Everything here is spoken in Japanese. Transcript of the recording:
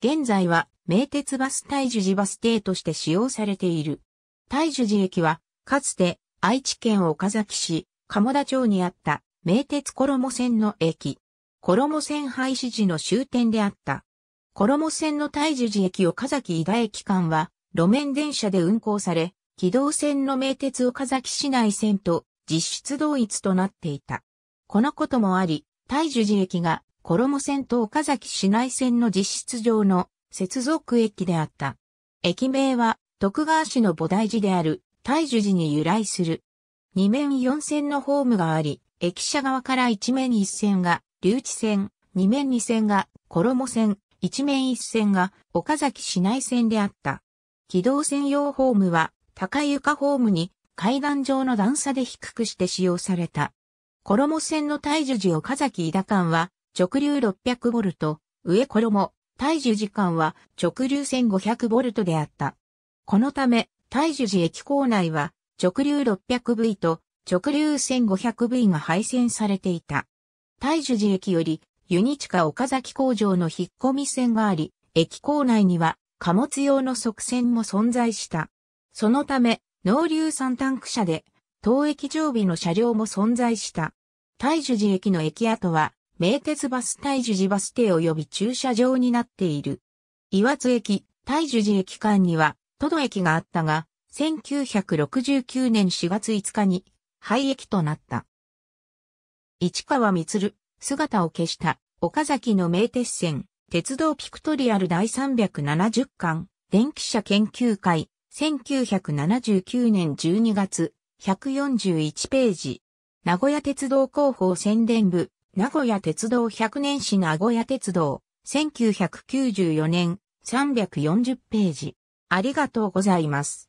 現在は名鉄バス大樹寺バス停として使用されている。大樹寺駅は、かつて愛知県岡崎市鴨田町にあった名鉄衣線の駅。衣線廃止時の終点であった。衣線の大樹寺駅岡崎井田駅間は路面電車で運行され、機動線の名鉄岡崎市内線と実質同一となっていた。このこともあり、大樹寺駅が衣線と岡崎市内線の実質上の接続駅であった。駅名は徳川市の菩提寺である大樹寺に由来する。二面四線のホームがあり、駅舎側から一面一線が留置線、二面二線が衣線、一面一線が岡崎市内線であった。機動専用ホームは高床ホームに階段状の段差で低くして使用された。衣線の大樹寺岡崎井田間は直流 600V、上衣、大樹寺間は直流 1500V であった。このため、大樹寺駅構内は直流 600V と直流 1500V が配線されていた。大樹寺駅よりユニチカ岡崎工場の引っ込み線があり、駅構内には貨物用の側線も存在した。そのため、農流産タンク車で、当駅常備の車両も存在した。大樹寺駅の駅跡は、名鉄バス大樹寺バス停及び駐車場になっている。岩津駅、大樹寺駅間には、都土駅があったが、1969年4月5日に廃駅となった。市川光、姿を消した、岡崎の名鉄線、鉄道ピクトリアル第370巻、電気車研究会、1979年12月、141ページ。名古屋鉄道広報宣伝部、名古屋鉄道100年史名古屋鉄道、1994年、340ページ。ありがとうございます。